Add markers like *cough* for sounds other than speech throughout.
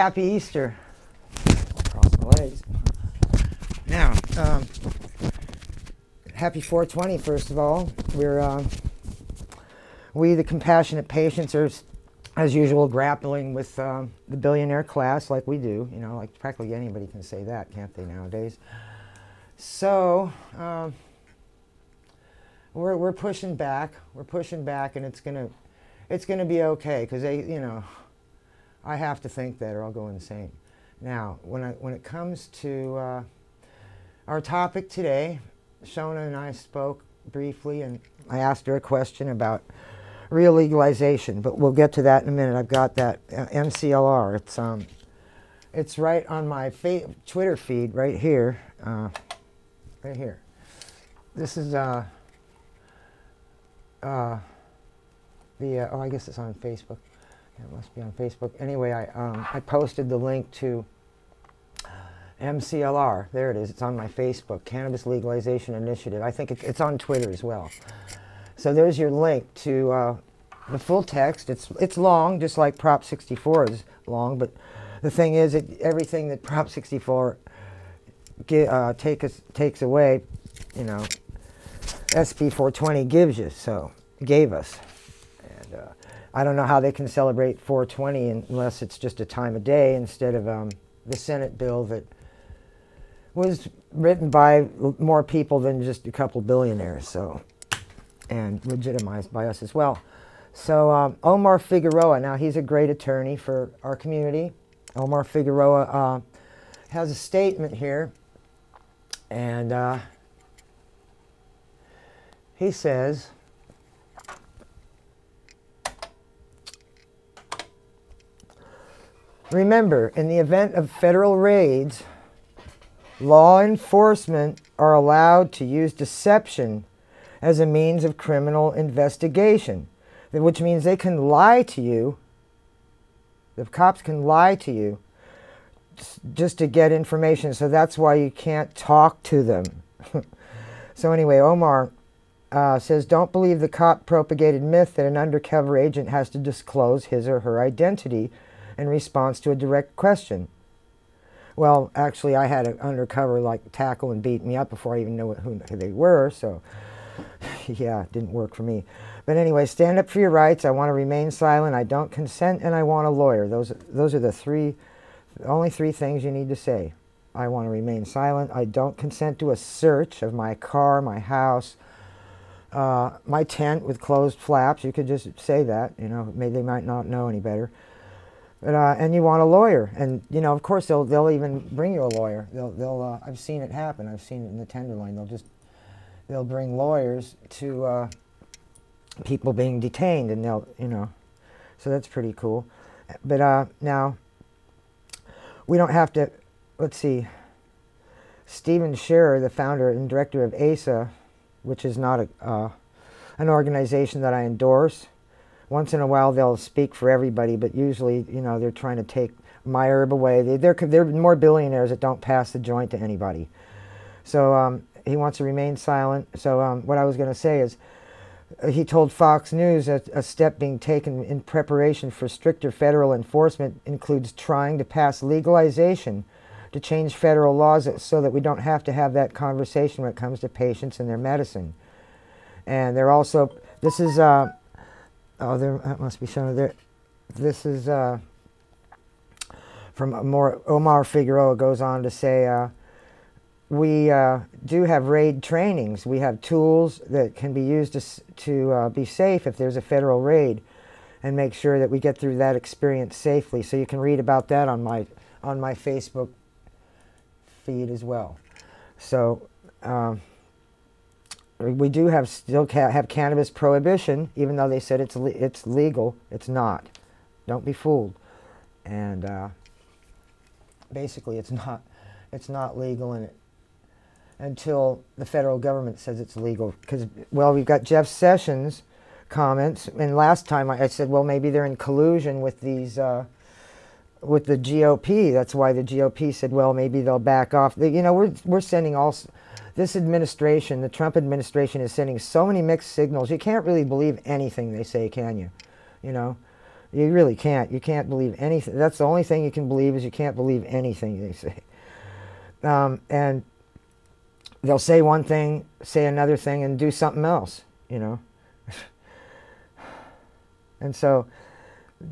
Happy Easter. Cross my legs. Now, um, happy 420. First of all, we're uh, we the compassionate patients are, as usual, grappling with um, the billionaire class like we do. You know, like practically anybody can say that, can't they nowadays? So. Um, we're, we're pushing back. We're pushing back, and it's gonna, it's gonna be okay because they, you know, I have to think that or I'll go insane. Now, when I, when it comes to uh, our topic today, Shona and I spoke briefly, and I asked her a question about real legalization, but we'll get to that in a minute. I've got that uh, MCLR. It's um, it's right on my Twitter feed right here, uh, right here. This is uh, uh, the uh, oh, I guess it's on Facebook. It must be on Facebook. Anyway, I um, I posted the link to MCLR. There it is. It's on my Facebook, Cannabis Legalization Initiative. I think it, it's on Twitter as well. So there's your link to uh, the full text. It's it's long, just like Prop 64 is long. But the thing is, it, everything that Prop 64 get, uh, take us, takes away, you know, SB 420 gives you. So gave us. I don't know how they can celebrate 420 unless it's just a time of day instead of um, the Senate bill that was written by more people than just a couple billionaires. So and legitimized by us as well. So um, Omar Figueroa, now he's a great attorney for our community. Omar Figueroa uh, has a statement here, and uh, he says, Remember, in the event of federal raids, law enforcement are allowed to use deception as a means of criminal investigation, which means they can lie to you. The cops can lie to you just to get information. So that's why you can't talk to them. *laughs* so, anyway, Omar uh, says don't believe the cop propagated myth that an undercover agent has to disclose his or her identity in response to a direct question. Well, actually, I had an undercover like tackle and beat me up before I even knew who, they were. So, *sighs* yeah, it didn't work for me. But anyway, stand up for your rights. I want to remain silent. I don't consent, and I want a lawyer. Those, those are the three, only three things you need to say. I want to remain silent. I don't consent to a search of my car, my house, uh, my tent with closed flaps. You could just say that. You know, maybe they might not know any better. But, uh, and you want a lawyer, and you know, of course, they'll they'll even bring you a lawyer. They'll they'll. Uh, I've seen it happen. I've seen it in the Tenderloin. They'll just they'll bring lawyers to uh, people being detained, and they'll you know, so that's pretty cool. But uh, now we don't have to. Let's see. Stephen Sherer, the founder and director of ASA, which is not a uh, an organization that I endorse once in a while they'll speak for everybody, but usually, you know, they're trying to take my herb away. They, they're, they're more billionaires that don't pass the joint to anybody. So um, he wants to remain silent. So um, what I was going to say is, uh, he told Fox News that a step being taken in preparation for stricter federal enforcement includes trying to pass legalization to change federal laws so that we don't have to have that conversation when it comes to patients and their medicine. And they're also, this is, uh, Oh, there that must be shown there. This is uh, from more Omar Figueroa goes on to say, uh, we uh, do have raid trainings. We have tools that can be used to to uh, be safe if there's a federal raid, and make sure that we get through that experience safely. So you can read about that on my on my Facebook feed as well. So. Um, we do have still ca have cannabis prohibition, even though they said it's le it's legal. It's not. Don't be fooled. And uh, basically, it's not it's not legal it until the federal government says it's legal. Because well, we've got Jeff Sessions comments, and last time I, I said, well, maybe they're in collusion with these. Uh, with the GOP, that's why the GOP said, well, maybe they'll back off. You know, we're we're sending all this administration, the Trump administration, is sending so many mixed signals. You can't really believe anything they say, can you? You know, You really can't. You can't believe anything. That's the only thing you can believe is you can't believe anything they say. Um, and they'll say one thing, say another thing, and do something else. You know. *sighs* and so,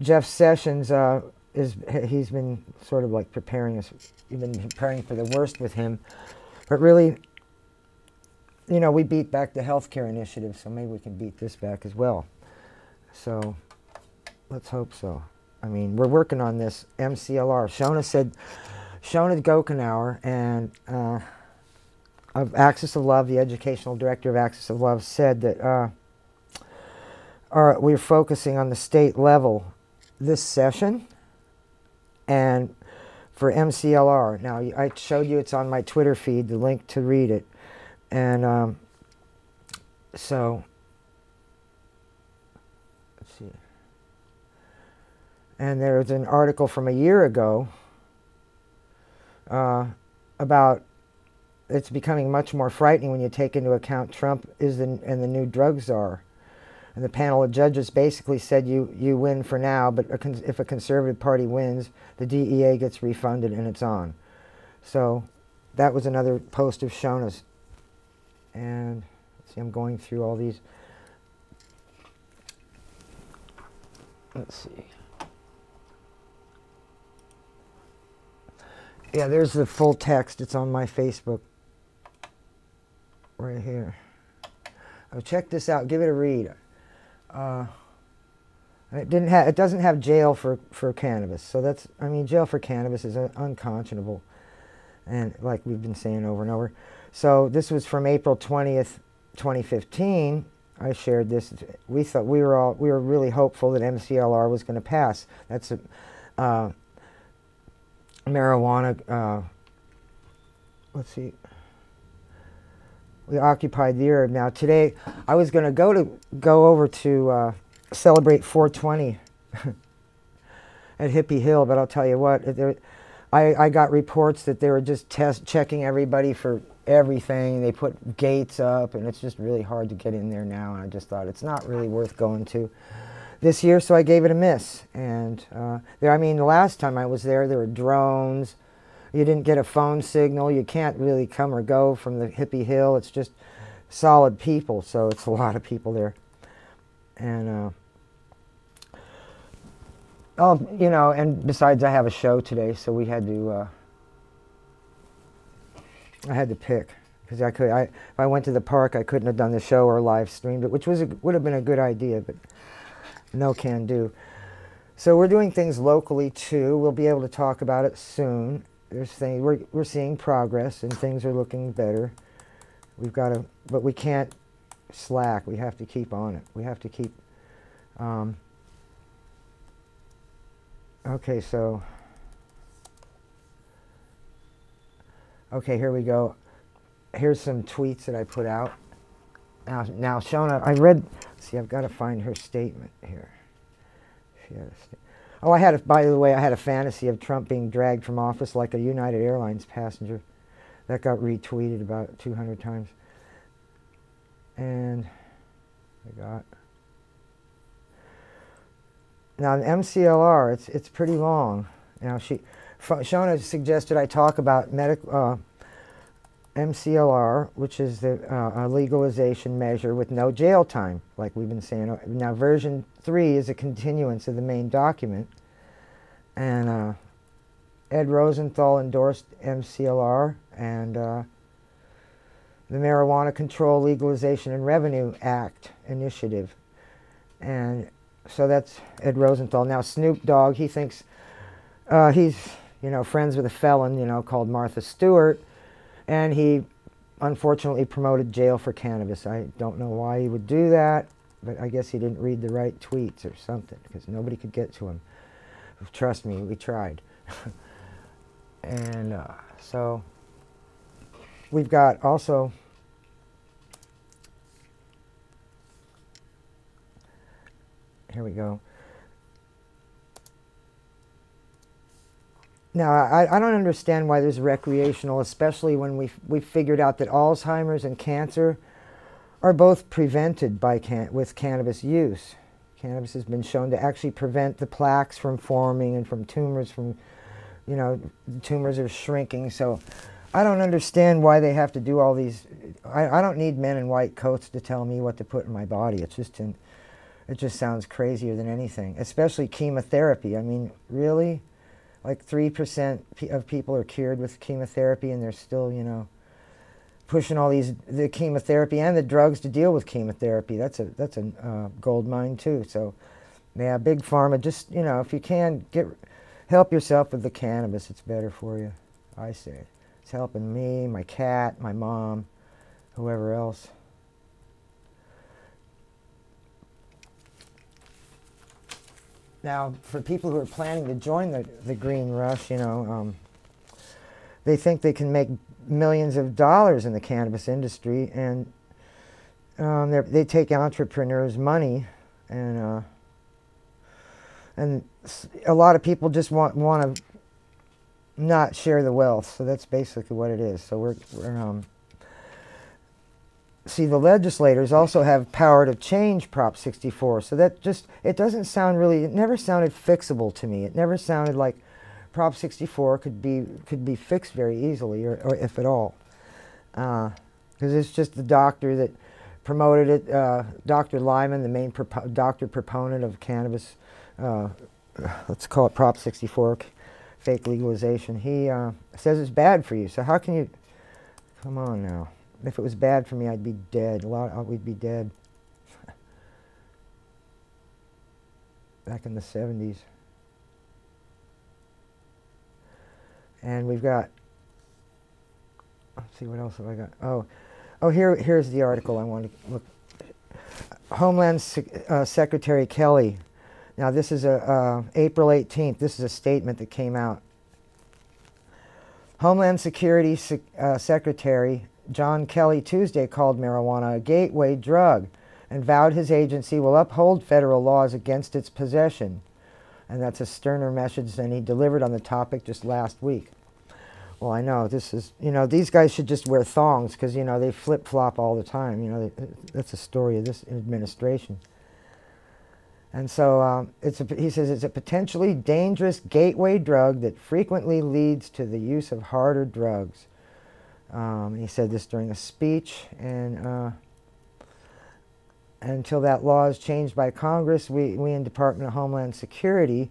Jeff Sessions uh, is he's been sort of like preparing us. We've been preparing for the worst with him, but really, you know, we beat back the healthcare initiative, so maybe we can beat this back as well. So let's hope so. I mean, we're working on this MCLR. Shona said, Shona Gochenaur and uh, of Axis of Love, the educational director of Axis of Love, said that uh, our, we're focusing on the state level this session and for MCLR. Now, I showed you it's on my Twitter feed, the link to read it. And um, so let's see. And there's an article from a year ago uh, about it's becoming much more frightening when you take into account Trump is the, and the new drug czar. And the panel of judges basically said you, you win for now, but if a conservative party wins, the DEA gets refunded and it's on. So that was another post of Shona's. And see, I'm going through all these. Let's see. Yeah, there's the full text. It's on my Facebook. Right here. Oh, check this out. Give it a read. Uh, it didn't have. It doesn't have jail for for cannabis. So that's. I mean, jail for cannabis is unconscionable, and like we've been saying over and over. So this was from April twentieth, 2015. I shared this. We thought we were all we were really hopeful that MCLR was going to pass. That's a. Uh, marijuana. Uh, let's see. We occupied the herb. Now today, I was going to go to go over to uh, celebrate 420 *laughs* at Hippie Hill, but I'll tell you what, there, I, I got reports that they were just test checking everybody for everything. They put gates up, and it's just really hard to get in there now. And I just thought it's not really worth going to this year, so I gave it a miss. And uh, there, I mean, the last time I was there, there were drones. You didn't get a phone signal. You can't really come or go from the hippie hill. It's just solid people, so it's a lot of people there. And uh, oh, you know, and besides, I have a show today, so we had to. Uh, I had to pick because I could. I if I went to the park, I couldn't have done the show or live streamed it, which was a, would have been a good idea, but no can do. So we're doing things locally too. We'll be able to talk about it soon. There's things we're we're seeing progress and things are looking better. We've got to, but we can't slack. We have to keep on it. We have to keep. Um, okay, so. Okay, here we go. Here's some tweets that I put out. Now, now Shona, I read See, I've got to find her statement here. Oh, I had, a, by the way, I had a fantasy of Trump being dragged from office like a United Airlines passenger. That got retweeted about 200 times. And I got. Now, an MCLR, it's, it's pretty long. Now, she, Shona suggested I talk about medical. Uh, MCLR, which is the uh, legalization measure with no jail time, like we've been saying. Now, version 3 is a continuance of the main document. And uh, Ed Rosenthal endorsed MCLR and uh, the Marijuana Control Legalization and Revenue Act initiative. And so that's Ed Rosenthal. Now, Snoop Dogg, he thinks uh, he's, you know, friends with a felon, you know, called Martha Stewart and he unfortunately promoted jail for cannabis. I don't know why he would do that, but I guess he didn't read the right tweets or something because nobody could get to him. Trust me, we tried. *laughs* and uh, so we've got also here we go. Now, I, I don't understand why there's recreational, especially when we we figured out that Alzheimer's and cancer are both prevented by can with cannabis use. cannabis has been shown to actually prevent the plaques from forming and from tumors from, you know, tumors are shrinking. So I don't understand why they have to do all these. I, I don't need men in white coats to tell me what to put in my body. It's just it just sounds crazier than anything, especially chemotherapy. I mean, really? Like 3% of people are cured with chemotherapy and they're still, you know, pushing all these the chemotherapy and the drugs to deal with chemotherapy. That's a that's a uh, gold mine too. So, yeah, big pharma. Just you know, if you can get help yourself with the cannabis, it's better for you. I say it's helping me, my cat, my mom, whoever else. Now, for people who are planning to join the, the green rush, you know, um, they think they can make millions of dollars in the cannabis industry, and um, they take entrepreneurs' money, and uh, and a lot of people just want want to not share the wealth. So that's basically what it is. So we're, we're um, see the legislators also have power to change Prop 64. So that just it doesn't sound really. It never sounded fixable to me. It never sounded like Prop 64 could be could be fixed very easily, or, or if at all, because uh, it's just the doctor that promoted it. Uh, Dr. Lyman, the main propo doctor proponent of cannabis, uh, let's call it Prop 64, fake legalization. He uh, says it's bad for you. So how can you? Come on now. If it was bad for me, I'd be dead. A lot, we'd be dead. Back in the 70s. And we've got, let's see, what else have I got? Oh, oh here, here's the article I want to look. Homeland uh, Secretary Kelly. Now, this is a, uh, April 18th. This is a statement that came out. Homeland Security Sec uh, Secretary John Kelly Tuesday called marijuana a gateway drug and vowed his agency will uphold federal laws against its possession. And that's a sterner message than he delivered on the topic just last week. Well, I know this is, you know, these guys should just wear thongs because, you know, they flip flop all the time. You know, that's the story of this administration. And so um, it's a, he says it's a potentially dangerous gateway drug that frequently leads to the use of harder drugs. Um, he said this during a speech, and uh, until that law is changed by Congress, we, we in Department of Homeland Security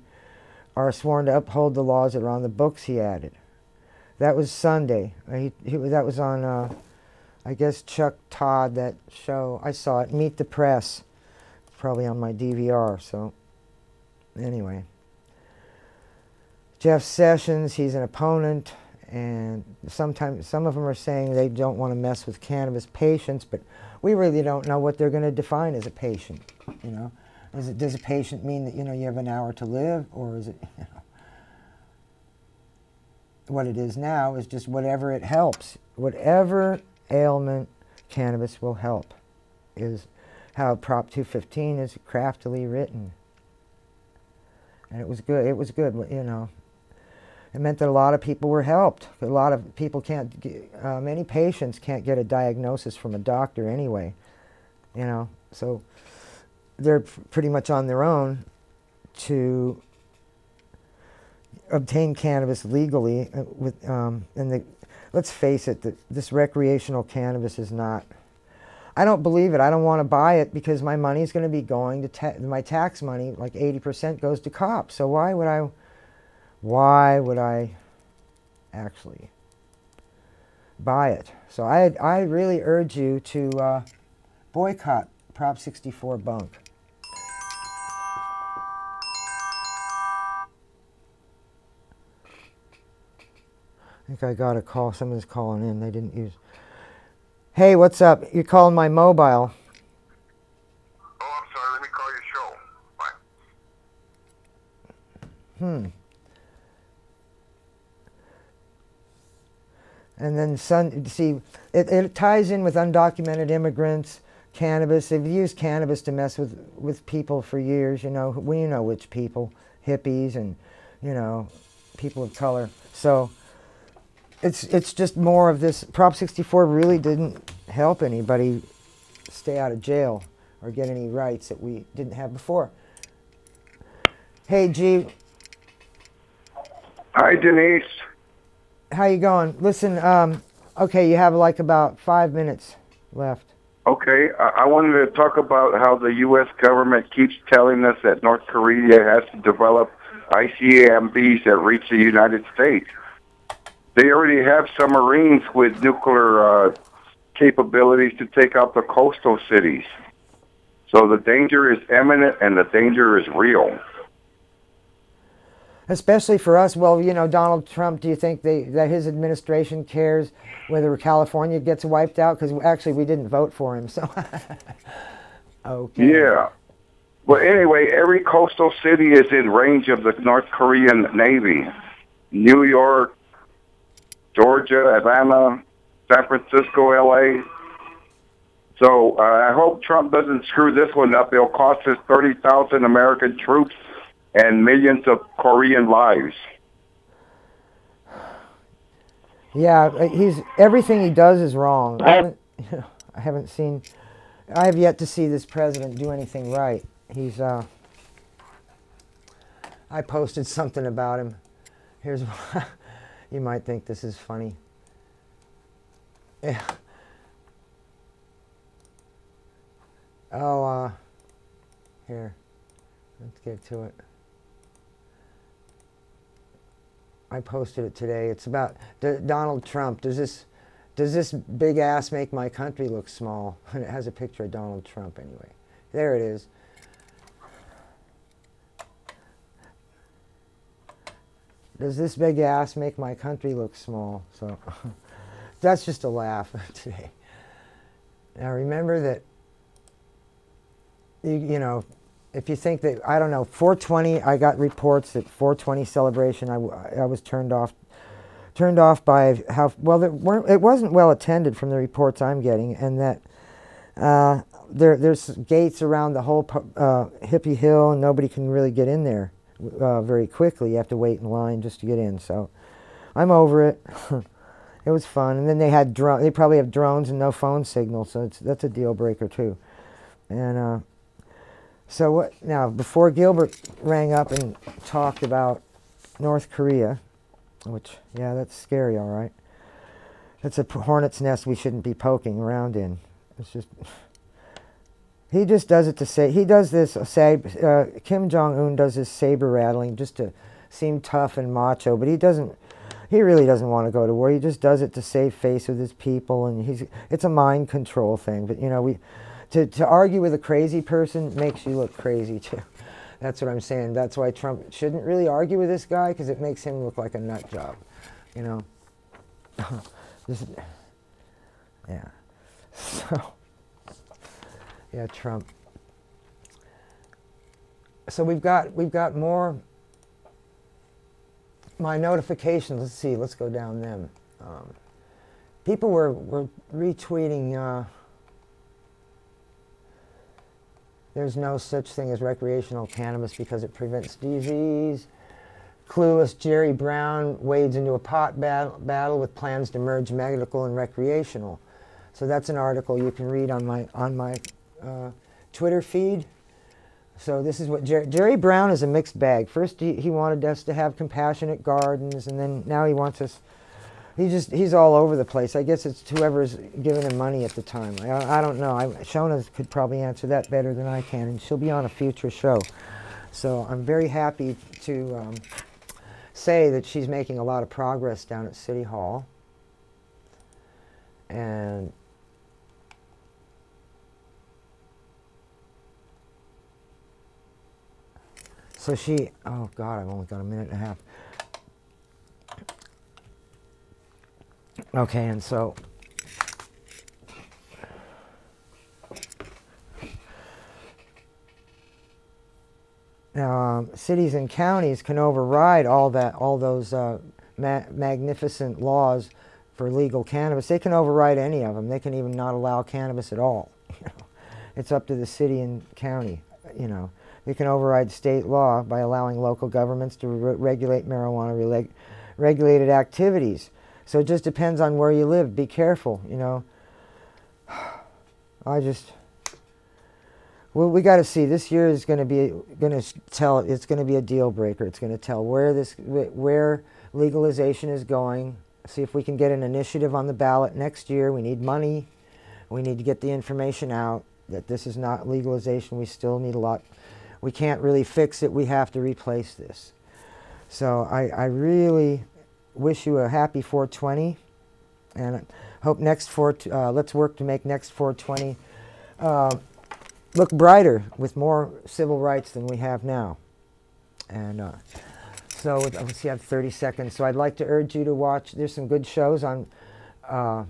are sworn to uphold the laws that are on the books, he added. That was Sunday. He, he, that was on, uh, I guess, Chuck Todd, that show. I saw it, Meet the Press, probably on my DVR. So, anyway. Jeff Sessions, he's an opponent, and sometimes some of them are saying they don't want to mess with cannabis patients, but we really don't know what they're going to define as a patient. You know, is it does a patient mean that you know you have an hour to live, or is it *laughs* you know what it is now is just whatever it helps. Whatever ailment cannabis will help is how Prop 215 is craftily written. And it was good. It was good, you know. It meant that a lot of people were helped. A lot of people can't, uh, many patients can't get a diagnosis from a doctor anyway, you know. So they're pretty much on their own to obtain cannabis legally uh, with um, and the let's face it the, this recreational cannabis is not I don't believe it I don't want to buy it because my money is going to be going to ta my tax money like 80% goes to cops so why would I why would I actually buy it so I I really urge you to uh, boycott Prop 64 bunk I think I got a call. Someone's calling in. They didn't use. Hey, what's up? You're calling my mobile. Oh, I'm sorry. Let me call your show. Bye. Hmm. And then, sun, see, it, it ties in with undocumented immigrants, cannabis. They've used cannabis to mess with, with people for years, you know. We know which people, hippies and, you know, people of color. So, it's it's just more of this. Prop 64 really didn't help anybody stay out of jail or get any rights that we didn't have before. Hey, G, Hi, Denise. How you going? Listen, um, okay, you have like about five minutes left. Okay, I, I wanted to talk about how the U.S. government keeps telling us that North Korea has to develop ICBMs that reach the United States. They already have submarines with nuclear uh, capabilities to take out the coastal cities. So the danger is imminent and the danger is real. Especially for us, well, you know, Donald Trump, do you think they, that his administration cares whether California gets wiped out? Because actually, we didn't vote for him, so. *laughs* okay. Yeah. Well, anyway, every coastal city is in range of the North Korean Navy. New York, Georgia, Atlanta, San Francisco, L.A. So uh, I hope Trump doesn't screw this one up. It'll cost us 30,000 American troops and millions of Korean lives. Yeah, he's everything he does is wrong. I haven't, *laughs* I haven't seen, I have yet to see this president do anything right. He's, uh, I posted something about him. Here's, *laughs* you might think this is funny. Yeah. Oh, uh, here, let's get to it. I posted it today. It's about D- Donald Trump. Does this does this big ass make my country look small? And *laughs* it has a picture of Donald Trump anyway. There it is. Does this big ass make my country look small? So *laughs* that's just a laugh *laughs* today. Now remember that you, you know if you think that I don't know 420 I got reports that 420 celebration I, I was turned off turned off by how well there weren't it wasn't well attended from the reports I'm getting and that uh, there there's gates around the whole uh, hippie hill and nobody can really get in there uh, very quickly. You have to wait in line just to get in so I'm over it. *laughs* It was fun. And then they had drone they probably have drones and no phone signal so that's a deal breaker too. And uh, so what now? Before Gilbert rang up and talked about North Korea, which yeah, that's scary. All right, that's a hornet's nest we shouldn't be poking around in. It's just *sighs* he just does it to say he does this. Say uh, Kim Jong Un does his saber rattling just to seem tough and macho, but he doesn't. He really doesn't want to go to war. He just does it to save face with his people, and he's. It's a mind control thing. But you know we to, to argue with a crazy person makes you look crazy too. *laughs* That's what I'm saying. That's why Trump shouldn't really argue with this guy because it makes him look like a nut job. You know? *laughs* Yeah. *laughs* So, yeah, Trump. So we've got we've got more. My notifications. Let's see. Let's go down them. Um, people were were retweeting. Uh, There's no such thing as recreational cannabis because it prevents disease. Clueless Jerry Brown wades into a pot battle, battle with plans to merge medical and recreational. So that's an article you can read on my on my uh, Twitter feed. So this is what Jerry, Jerry Brown is a mixed bag. First he, he wanted us to have compassionate gardens, and then now he wants us he just he's all over the place. I guess it's whoever's giving him money at the time. I, I don't know. I, Shona could probably answer that better than I can, and she'll be on a future show. So I'm very happy to um, say that she's making a lot of progress down at City Hall, and. So she, oh God, I've only got a minute and a half. Okay, and so now um, cities and counties can override all that, all those uh, ma magnificent laws for legal cannabis. They can override any of them. They can even not allow cannabis at all. *laughs* it's up to the city and county. You know, they can override state law by allowing local governments to re regulate marijuana regulated activities. So it just depends on where you live. Be careful, you know. *sighs* I just, Well, we got to see. This year is going to be going to tell. It's going to be a deal breaker. It's going to tell where this wh- where legalization is going. See if we can get an initiative on the ballot next year. We need money. We need to get the information out that this is not legalization. We still need a lot. We can't really fix it. We have to replace this. So I, I really wish you a happy 420, and hope next 4. Uh, let's work to make next 420 uh, look brighter with more civil rights than we have now. And uh, so let's see, I have 30 seconds. So I'd like to urge you to watch. There's some good shows on uh,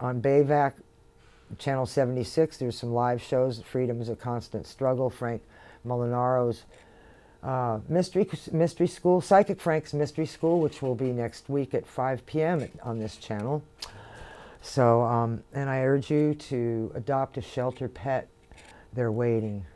on BAVC, Channel 76. There's some live shows. Freedom is a constant struggle. Frank Molinaro's uh, mystery mystery school, Psychic Frank's mystery school, which will be next week at 5 p.m. on this channel. So, um, and I urge you to adopt a shelter pet. They're waiting.